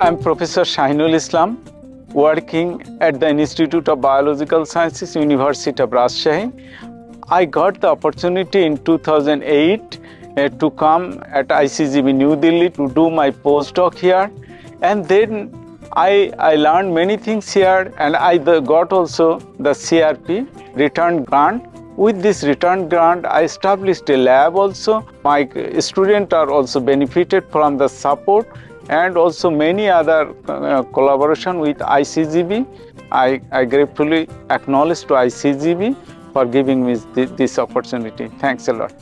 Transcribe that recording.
I'm Professor Shahinul Islam, working at the Institute of Biological Sciences, University of Rajshahi. I got the opportunity in 2008 uh, to come at ICGEB New Delhi to do my postdoc here, and then I, I learned many things here, and I got also the CRP return grant with this return grant, I established a lab also. My students are also benefited from the support and also many other uh, collaboration with ICGEB. I, I gratefully acknowledge to ICGEB for giving me this, this opportunity. Thanks a lot.